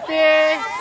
highway